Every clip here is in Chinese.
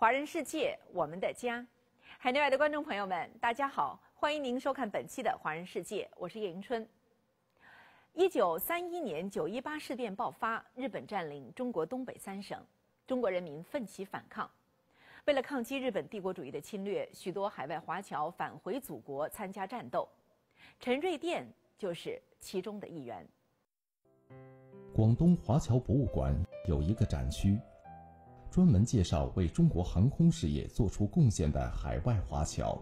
华人世界，我们的家。海内外的观众朋友们，大家好，欢迎您收看本期的《华人世界》，我是叶迎春。一九三一年九一八事变爆发，日本占领中国东北三省，中国人民奋起反抗。为了抗击日本帝国主义的侵略，许多海外华侨返回祖国参加战斗，陈瑞甸就是其中的一员。广东华侨博物馆有一个展区，专门介绍为中国航空事业做出贡献的海外华侨。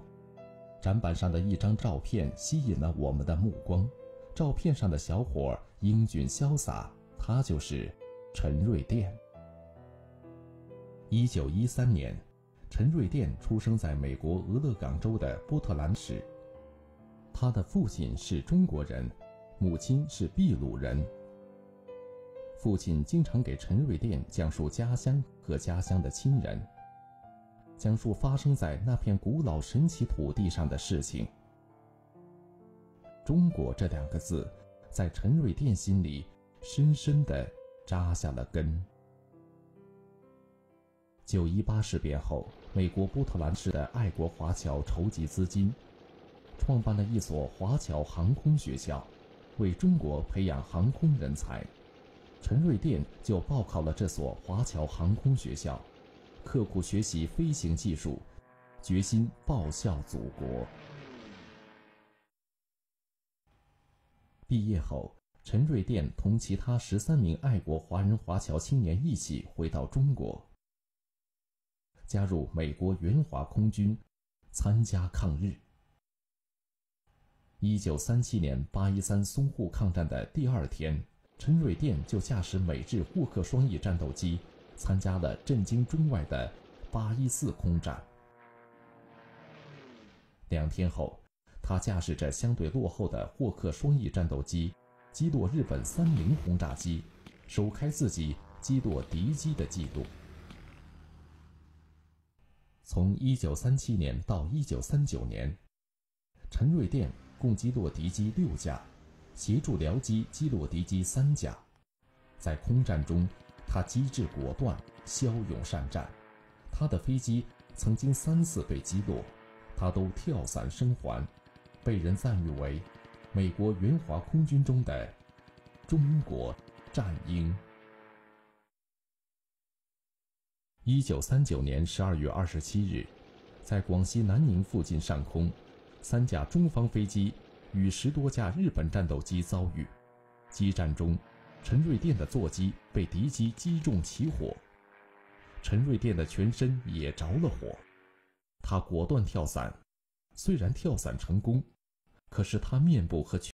展板上的一张照片吸引了我们的目光，照片上的小伙英俊潇洒，他就是陈瑞甸。一九一三年。陈瑞甸出生在美国俄勒冈州的波特兰市。他的父亲是中国人，母亲是秘鲁人。父亲经常给陈瑞甸讲述家乡和家乡的亲人，讲述发生在那片古老神奇土地上的事情。中国这两个字，在陈瑞甸心里深深地扎下了根。九一八事变后，美国波特兰市的爱国华侨筹集资金，创办了一所华侨航空学校，为中国培养航空人才。陈瑞甸就报考了这所华侨航空学校，刻苦学习飞行技术，决心报效祖国。毕业后，陈瑞甸同其他十三名爱国华人华侨青年一起回到中国。加入美国援华空军，参加抗日。一九三七年八一三淞沪抗战的第二天，陈瑞电就驾驶美制霍克双翼战斗机，参加了震惊中外的八一四空战。两天后，他驾驶着相对落后的霍克双翼战斗机，击落日本三菱轰炸机，首开自己击落敌机的记录。从一九三七年到一九三九年，陈瑞电共击落敌机六架，协助僚机击落敌机三架。在空战中，他机智果断、骁勇善战。他的飞机曾经三次被击落，他都跳伞生还，被人赞誉为美国援华空军中的中国战鹰。一九三九年十二月二十七日，在广西南宁附近上空，三架中方飞机与十多架日本战斗机遭遇。激战中，陈瑞电的座机被敌机击中起火，陈瑞电的全身也着了火。他果断跳伞，虽然跳伞成功，可是他面部和全